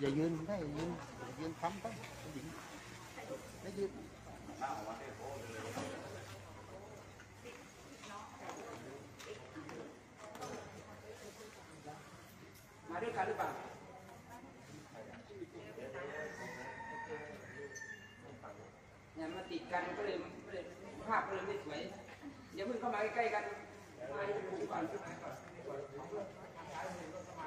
อย่ายืนได้ยืนยืนค้ำไปหญิงไม่ยืนมาด้วยกันหรือเปล่าเนี่ยมาติดกันก็เลยภาพก็เลยไม่สวยอย่าเพิ่งเข้ามาใกล้ๆกันมาดูก่อน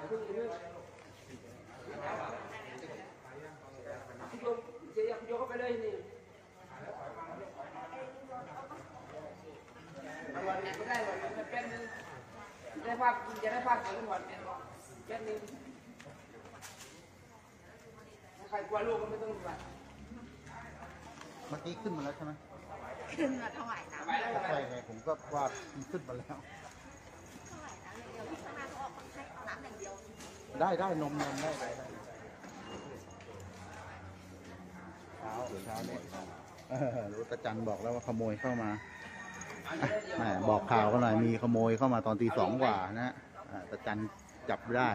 ย่าเพิ่งอย่าเพิ่งพี่โยมเสียโยกเข้าไปเลยนี่เอาวันนี้ก็ได้วันนี้แป๊บนึงได้ภาพจะได้ภาพสวยกันวันนี้แป๊บนึงถ้าใครกลัวลูกก็ไม่ต้องกลัวเมื่อกี้ขึ้นมาแล้วใช่ไหมขึ้นมาถวายน้ำไปแล้วไปใช่แล้วไงผมก็ว่ามันขึ้นมาแล้ว อย่างเดียวได้ได้นมนมได้ได้ได้เช้าเช้าเนี่ยเออรู้ตาจันบอกแล้วว่าขโมยเข้ามาแหมบอกข่าวกันหน่อยมีขโมยเข้ามาตอนตีสองกว่านะฮะอ่าตาจันจับได้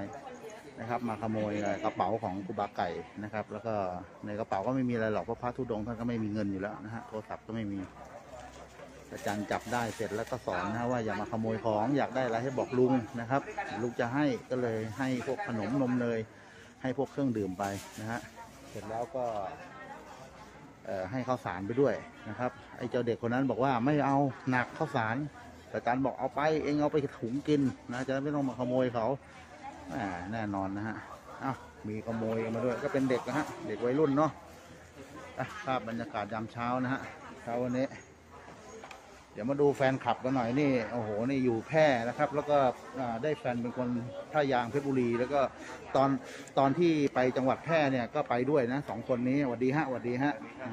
นะครับ มาขโมยกระเป๋าของครูบาไก่นะครับ แล้วก็ในกระเป๋าก็ไม่มีอะไรหรอกเพราะพระธุดงค์ท่านก็ไม่มีเงินอยู่แล้วนะฮะโทรศัพท์ก็ไม่มี ตาจันจับได้เสร็จแล้วก็สอนนะว่าอย่ามาขโมยของอยากได้อะไรให้บอกลุงนะครับ ลุงจะให้ก็เลยให้พวกขนมนมเนยให้พวกเครื่องดื่มไปนะฮะเสร็จแล้วก็เอ่อให้ข้าวสารไปด้วยนะครับไอ้เจ้าเด็กคนนั้นบอกว่าไม่เอาหนักข้าวสารแต่อาจารย์บอกเอาไปเองเอาไปถุงกินนะจะได้ไม่ต้องมาขโมยเขาแหมแน่นอนนะฮะอ้าวมีขโมยมาด้วยก็เป็นเด็กนะฮะเด็กวัยรุ่นเนาะอะภาพบรรยากาศยามเช้านะฮะเช้าวันนี้เดี๋ยวมาดูแฟนคลับกันหน่อยนี่โอ้โหนี่อยู่แพร่นะครับ แล้วก็อ่าได้แฟนเป็นคนท่ายางเพชรบุรี แล้วก็ตอนตอนที่ไปจังหวัดแพร่เนี่ยก็ไปด้วยนะสองคนนี้สวัสดีฮะสวัสดีฮะอ่า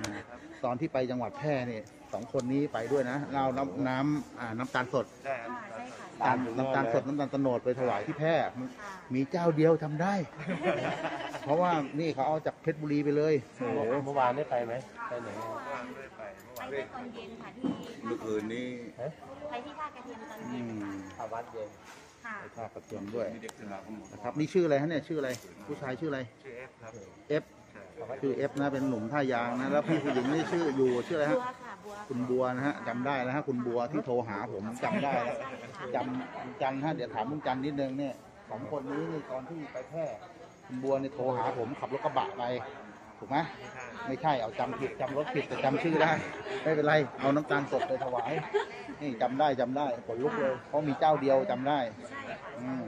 ตอนที่ไปจังหวัดแพร่เนี่ยสองคนนี้ไปด้วยนะเราน้ำน้ำอ่าน้ำตาลสดค่ะใช่ค่ะตาลน้ำตาลสดน้ำตาลโตโนดไปถวายที่แพร่มันมีเจ้าเดียวทำได้ เพราะว่านี่เขาเอาจากเพชรบุรีไปเลยโอ้โหเมื่อวานได้ไปไหมไปไหน ไปได้ตอนเย็นค่ะที่เมื่อคืนนี้ไปที่ท่ากระเทียมตอนอืเย็นมอาวัดเย็นค่ะไปท่ากระเทียมด้วยนะครับนี่ชื่ออะไรฮะเนี่ยชื่ออะไร ผู้ชายชื่ออะไรชื่อเอฟครับเอฟชื่อเอฟนะเป็นหนุ่มท่ายางนะแล้วพี่ผู้หญิงนี่ชื่ออยู่ชื่ออะไรบัฮะวค่ะบัวคุณบัวนะฮะจำได้แล้วฮะคุณบัวที่โทรหาผมจำได้แล้วจำคุณจันฮะเดี๋ยวถามคุณจันนิดนึงเนี่ยสองคนนี้นี่ตอนที่ไปแพร่คุณบัวเนี่ยโทรหาผมขับรถกระบะไป ถูกไหมไม่ใช่เอาจำผิดจำรถผิดแต่จำชื่อได้ ไม่เป็นไร เอาน้ำตาลสดไปถวาย นี่จำได้จำได้ขนลุกเลยเพราะมีเจ้าเดียวจำได้ใช่อืม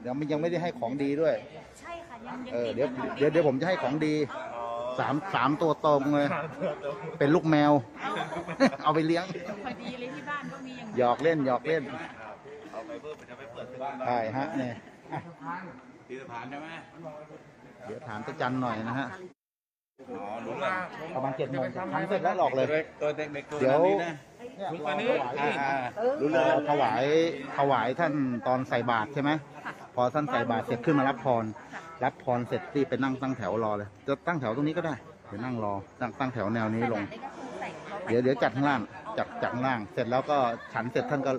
เดี๋ยวมันยังไม่ได้ให้ของดีด้วย ใช่ค่ะยังยังเออติเดี๋ยวกันอเดี๋ยวเดี๋ยวผมจะให้ของดีสามสามตัวตรงเลย เป็นลูกแมวเอาไปเลี้ยง พอดีเลยที่บ้านก็มีอย่างหยอกเล่นหยอกเล่นเอาไปเพิ่มไปจะไปเปิดที่บ้านใช่ฮะเนี่ยอะที่สะพานใช่ไหม เดี๋ยวถามตะจันหน่อยนะฮะ อ๋อหนุนมาประมาณเจ็ดโมงทำเสร็จแล้วหลอกเลย ตัวเด็กๆตัวเดี๋ยวนี้นะเนี่ยคุณเราปานีถวายอ่ารู้เลยถวายถวายท่านตอนใส่บาตรใช่ไหมพอท่านใส่บาตรเสร็จขึ้นมารับพร รับพรเสร็จที่ไปนั่งตั้งแถวรอเลย จะตั้งแถวตรงนี้ก็ได้เดี๋ยวนั่งรอตั้งตั้งแถวแนวนี้ลงนี่ก็คือใส่ราใส่เดี๋ยวเดี๋ยวจัดข้างล่างจัดจัดข้างล่าง เสร็จแล้วก็ฉันเสร็จท่านก็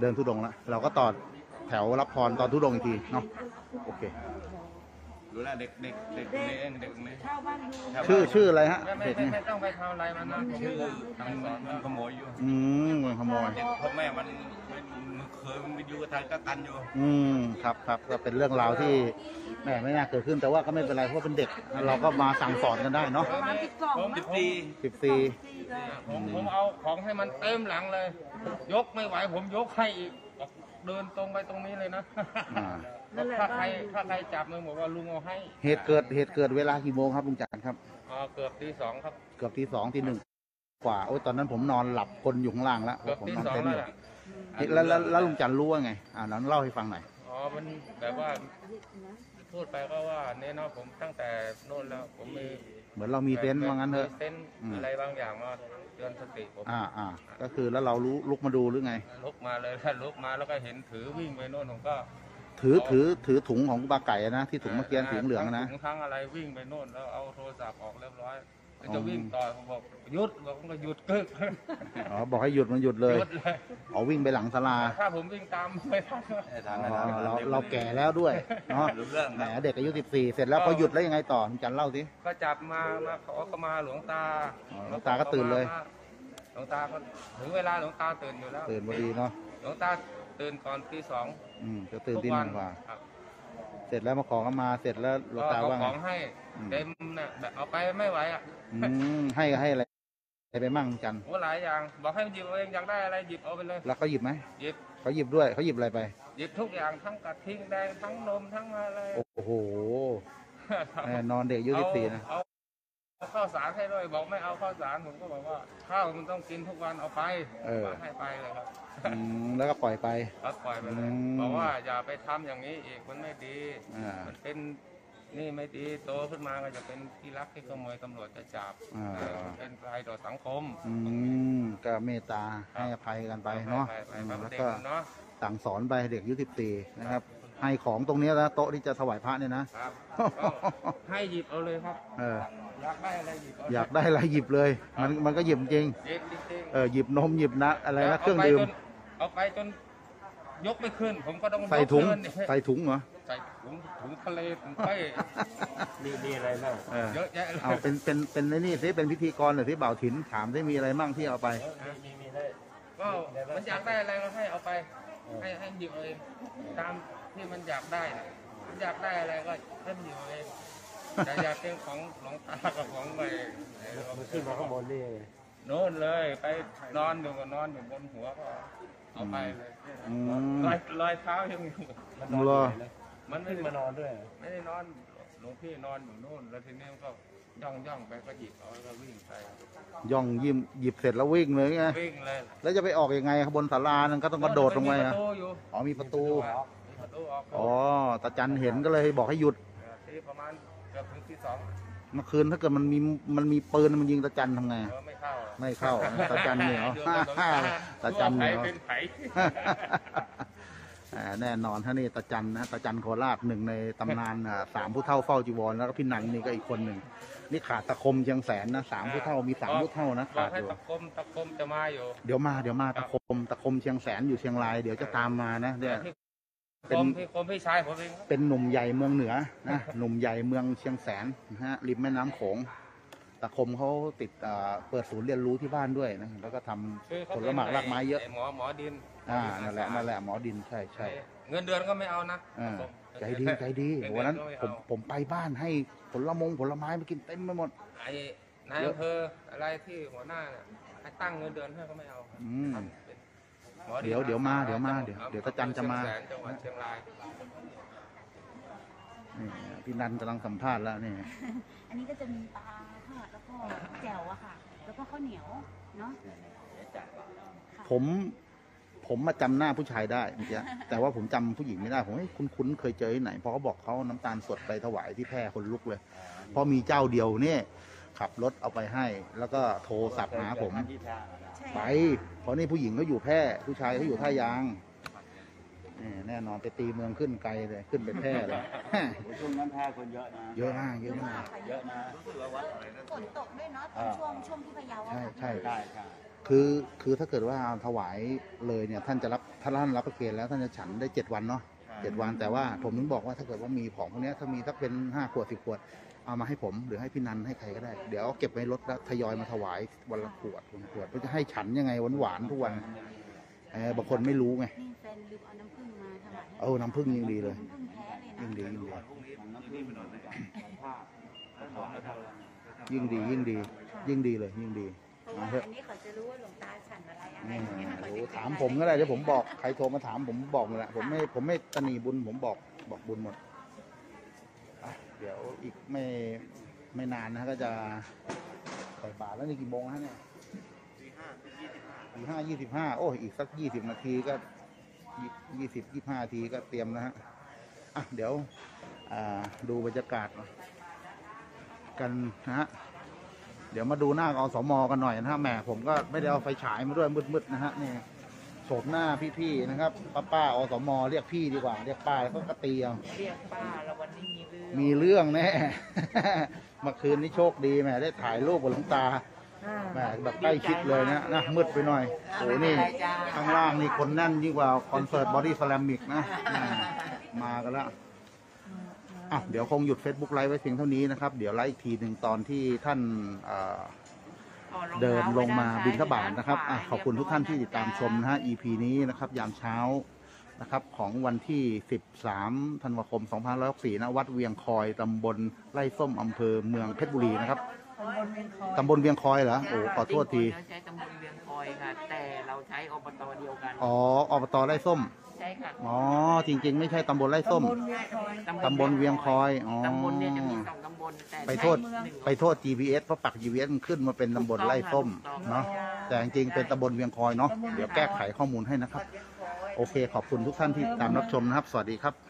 เดินทุดงค์แล้วเราก็ต่อแถวรับพรตอนทุดงค์อีกทีเนาะโอเค รู้แล้วเด็กเด็กเด็กคนนี้เองเด็กคนนี้เช่าบ้านดูชื่อชื่ออะไรฮะไม่เพไม่จไม่นี้ไม่ต้องไปทำอะไรมันนะชื่อมันมันขโมยอยู่อืมเงินขโมย เด็กพ่อแม่มันมันมันเคยมันอยู่กับทางกัตันอยู่อืมครับครับก็เป็นเรื่องราวที่แหม่ไม่น่าเกิดขึ้นแต่ว่าก็ไม่เป็นไรเพราะเป็นเด็ก เราก็มาสั่งสอนกันได้เนาะประมาณสิบกล่องผมมั้สิงบสี่สิบสี่ผมผมเอาของให้มันเต็มหลังเลย ยกไม่ไหวผมยกให้อีก เดินตรงไปตรงนี้เลยนะอ่าถ้าใครถ้าใครจับมึงบอกว่าลุงเอาให้เหตุเกิดเหตุเกิดเวลากี่โมงครับลุงจันทร์ครับ อ่าเกือบตีสองครับ เกือบที่สองที่หนึ่งกว่าโอ้ยตอนนั้นผมนอนหลับคนอยู่ข้างล่างแล้วเกือบผมตีนอนสองเต็นท์แล้อวยู่ล่ะแล้วแล้วแล้วลุงจันทร์รู้ว่าไงอ่านั้นเล่าให้ฟังหน่อยอ๋อ มันแบบว่าพูดไปก็ว่าเนี่ยเนาะผมตั้งแต่โน่นแล้ว ผมมีเหมือนเรามีเต็นท์ว่างั้นเถอะ มีเต็นท์อืม อะไรบางอย่างมา เตือนสติผมอ่าอ่าก็คือแล้วเรารู้ลุกมาดูหรือไง ลุกมาเลยถ้าลุกมาแล้วก็เห็นถือวิ่งไปโน่นผมก็ ถือถือถือถุงของปลาไก่อะนะที่ถุงเมื่อกี้ถุงเหลืองอะนะ ทั้ถุงทั้งอะไรวิ่งไปโน่นแล้วเอาโทรศัพท์ออกเรียบร้อย แล้วจะวิ่งต่อผมบอกหยุดบอกผมก็หยุดกึกอ๋อบอกให้หยุดมันหยุดเลยหยุดเลย อ๋อวิ่งไปหลังศาลาถ้าผมวิ่งตามไม่ทันอ๋อเราเราแก่แล้วด้วยเนาะแหมเด็กอายุ14เสร็จแล้วพอหยุดแล้วยังไงต่อคุณจันเล่าสิ ก็จับมามาขอขมาหลวงตาอ๋อหลวงตาก็ตื่นเลย หลวงตาก็ถึงเวลาหลวงตาตื่นอยู่แล้วตื่นพอดีเนาะหลวงตาตื่นก่อนตีสองอืมจะตื่นตีหนึ่งกว่าครับ เสร็จแล้วมาขอเข้ามาเสร็จแล้วหลวงตาก็ว่าเอาไงของให้อืม เต็มเนี่ยแบบเอาไปไม่ไหวอะอืมให้ก็ให้อะไรให้ไปมั่งจัน โอ้หลายอย่าง บอกให้มันหยิบเอาเองอยากได้อะไรหยิบเอาไปเลยแล้วเขาหยิบไหมหยิบเขาหยิบด้วยเขาหยิบอะไรไป หยิบทุกอย่างทั้งกระทิงแดงทั้งนมทั้งอะไรโอ้โหแน่นอนเด็กอายุ14นะ เอาเอา ข้าวสารให้ด้วยบอกไม่เอาข้าวสารผมก็บอกว่าข้าวมันต้องกินทุกวันเอาไปเออ ให้ไปเลยครับอืมแล้วก็ปล่อยไปก็ปล่อยไปเลยอืมบอกว่าอย่าไปทำอย่างนี้อีกมันไม่ดี อ่ามันเป็นนี่ไม่ดีโตขึ้นมาก็จะเป็นที่รักที่ขโมยตำรวจจะจับอ่า เออเป็นภัยต่อสังคมอืมก็เมตตาให้อภัยกันไปเนาะไปไปอืมไปแล้วเด็กก็เนาะสั่งสอนไปเด็กอายุ14นะครับ ให้ของตรงเนี้ยนะโต๊ะที่จะถวายพระเนี่ยนะ ครับก็ให้หยิบเอาเลยครับ เออ อยากได้อะไรหยิบเอาอยากได้อะไรหยิบเลย มันมันก็หยิบจริงหยิบจริงๆเออหยิบนมหยิบนะอะไรนะาเครื่องไปดื่มจนเอาไปจนยกไม่ขึ้น ผมก็ต้องใส่ถุงยกขึ้นดิใส่ถุงเหรอใส่ถุงถุงทะเลถุงไปมีมีอะไรบ้างเออเยอะแยะเลยเอาเป็นเป็นเป็นไอ้นี่สิเป็นพิธีกรหรือที่บ่าวถินถามได้มีอะไรมั่งที่เอาไป มีมีได้ก็มันอยากได้อะไรก็ให้เอาไป ให้ให้มันหยิบเอาเองตามที่มันอยากได้น่ะมันอยากได้อะไรก็ให้มันหยิบเอาเอง แต่อยากเป็นของหลวงตากับของไปมันขึ้นมาข้างบนนี่โน่นเลยไปนอนอยู่ก็นอนอยู่บนหัวก็เอาไปเลยอืมรอยรอยเท้ายังอยู่มันนอนเหรอยู่ไหนนะมันไม่ขึ้นได้มานอนด้วย ไม่ได้นอนหลวงพี่นอนอยู่นู่น แล้วทีนี้มันก็ย่องย่องไปก็หยิบเอาแล้วก็วิ่งไปย่องยิ้มหยิบเสร็จแล้ววิ่งเลยไง วิ่งเลยแล้วจะไปออกยังไงครับบนศาลานั่นก็ต้องกระโดดลงไปมีปอะระตูอยู่อ๋อมีประตู มีประตูออกอ๋อตาจันเห็นก็เลยบอกให้หยุด ที่ประมาณเกือบถึงที่สองเมื่อคืนถ้าเกิดมันมีมันมีปืนมันยิงตาจันทำไงเออไม่เข้าไม่เข้าตาจันเหนียวดูกับหลวงตาตาจันเหนียวดูว่าไผเป็นไผอ่าแน่นอนท่านี่ตาจันนะตาจันโคราชหนึ่งในตำนานอ่าสามผู้เท่าเฝ้าจีวรแล้วก็พี่นันนี่ก็อีกคนหนึ่งนี่ขาดตะคมเชียงแสนนะสามผู้เท่ามีสามผู้เท่านะบอขากดให้อยู่ตะคมตะคมจะมาอยู่ เดี๋ยวมาเดี๋ยวมาตะคมตะคมเชียงแสนอยู่เชียงรายเดี๋ยวจะตามมานะเนี่ยพี่ เป็คนมพี่คมพี่ชายผมเองครับเป็นหนุ่มใหญ่เมืองเหนือนะหนุ่มใหญ่เมืองเชียงแสนนะฮะริมแม่น้ำโขงตะคมเขาติดอ่าเปิดศูนย์เรียนรู้ที่บ้านด้วยนะแล้วก็ทำคือเขาผลไม้รากไม้เยอะหมอหมอดินอ่านั่นแหละนั่นแหละหมอดินใช่ใช่เงินเดือนก็ไม่เอานะอ่าใจดีใจดีเงิวันนั้นเดือก็ไผมผมไปบ้านให้ผลมงผลไม้มากินเต็มไปหมดไอ้นายอำเภออะไรที่หัวหน้าเนี่ยให้ตั้งเงินเดือนให้ก็ไม่เอาอืมทำ เป็นหมอเดี๋ยวเดี๋ยวมาเดี๋ยวมาเดี๋ยวเดี๋ยวตาจันจะมาเชียงแสนจังหวัดเชียงรายนี่พี่นันกำลังสัมภาษณ์แล้วนี่อันนี้ก็จะมีปลาทอดแล้วก็แจ่วอะค่ะ แล้วก็ข้าวเหนียวเนาะผมผมมาจำหน้าผู้ชายได้เมื่อกี้แต่ว่าผมจำผู้หญิงไม่ได้ ผมให้ยคุ้นๆเคยเจอที่ไหนเพราะเขาบอกเขาน้ำตาลสดไปถวายที่แพร่คนลุกเลย เพราะมีเจ้าเดียวเนี่ยขับรถเอาไปให้ แล้วก็โทรศัพท์หาผมที่ท่าใช่ ไปเพราะนี่ผู้หญิงเขาอยู่แพร่ ผู้ชายเขาอยู่ท่ายางนี่แน่นอนไปตีเมืองขึ้นไกลเลยขึ้นไปแพร่เลย ช่วงนั้นแพ้คนเยอะนะ เยอะมากเยอะมากเยอะนะฝนตกด้วยเนาะตอนช่วงช่วงที่พะเยาอะใช่ค่ะใช่ใช่ใช่คือคือถ้าเกิดว่าถวายเลยเนี่ยท่านจะรับถ้าท่านรับประเคนแล้วท่านจะฉันได้เจ็ดวันเนาะเจ็ดวันแต่ว่าผมถึงบอกว่าถ้าเกิดว่ามีของพวกเนี้ยถ้ามีสักเป็นห้าขวดสิบขวด เอามาให้ผมหรือให้พี่นันให้ใครก็ได้ เดี๋ยวเอาเก็บไว้รถแล้วทยอยมาถวายวันละขวดวันละขวดเพื่อจะให้ฉันยังไงหวานหวานๆทุกวันเออบางคนไม่รู้ไงนี่แฟนลืมเอาน้ำผึ้งมาถวายให้เออน้ำผึ้งยิ่งดีเลยน้ำผึ้งแท้เลยนะยิ่งดียิ่งดีของน้ำพึ่งผ้าขอให้เรายิ่งดียิ่งดี ยิ่งดีเลยยิ่งดีเพราะว่าอันนี้เขาจะรู้ว่าหลวงตาฉันอะไรอะไรนี่อย่างเงี้ยเขาโอ้จะถามผมก็ได้เดี๋ยวผมบอกใครโทรมาถามผมบอกหมดแหละผมไม่ผมไม่ตนีบุญผมบอกบอกบุญหมดอะ เดี๋ยวอีกไม่ไม่นานนะก็จะใส่บาตรแล้วนี่กี่โมงฮะเนี่ยตีห้ายี่สิบห้าโอ้ยอีกสักยี่สิบนาทีก็ยี่สิบยี่ห้านาทีก็เตรียมนะฮะอะเดี๋ยวดูบรรยากาศกันนะฮะเดี๋ยวมาดูหน้าอสมอกันหน่อยนะฮะแหมผมก็ไม่ได้เอาไฟฉายมาด้วยมืดๆนะฮะนี่ โฉมหน้าพี่ๆนะครับป้าป้าๆอสมเรียกพี่ดีกว่า เรียกป้าแล้วก็กระตีเอาเรียกป้าแล้ววันนี้มีเรื่องมีเรื่องแน่ เมื่อคืนนี้โชคดีแหมได้ถ่ายรูปกับหลวงตาแหมแบบใกล้ชิดเลยนะนะมืดไปหน่อยโอ้นี่ข้างล่างนี่คนแน่นยิ่งกว่าคอนเสิร์ตบ อีกนะอ่ามากันแล้วอะเดี๋ยวคงหยุด Facebook ไลฟ์ไว้เพียงเท่านี้นะครับ เดี๋ยวไลฟ์อีกทีหนึ่งตอนที่ท่านเอ่อ เดินลงมาบินทบาทนะครับอะขอบคุณทุกท่านที่ติดตามชมนะฮะ EP นี้นะครับ ยามเช้านะครับ ของวันที่ 13 ธันวาคม 2564นะวัดเวียงคอยตำบลไร่ส้มอำเภอเมืองเพชรบุรีนะครับตำบลเวียงคอยเหรอโอ้ขอโทษทีเราใช้ตำบลเวียงคอยค่ะแต่เราใช้อบตเดียวกันอ๋ออบตไร่ส้มใช่ค่ะอ๋อจริงๆ ไม่ใช่ตำบลไร่ส้ม ตำบลเวียงคอยอ๋อ ตำบลเนี่ยจะมีสองตำบลแต่ไปโทษใช้หนึ่งไปโทษ GPS เพราะปัก GPS มันขึ้นมาเป็นตำบลไร่ส้มเนาะแต่จริงๆเป็นตำบลเวียงคอยเนาะเดี๋ยวแก้ไขข้อมูลให้นะครับ โอเคขอบคุณทุกท่านที่ตามรับชมนะครับ สวัสดีครับ